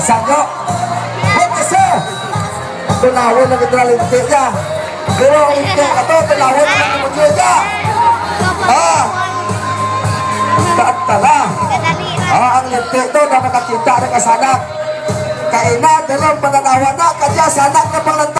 kasanyo. Ba't kasi? Tunawin na kita lintik niya. Pero ang lintik ka to, tunawin na kita mo niya. Ah! Taat-tala. Ah, ang lintik to na nakakita ng kasanak. Kaina, dalawang pananawa na, kanya sanak na pang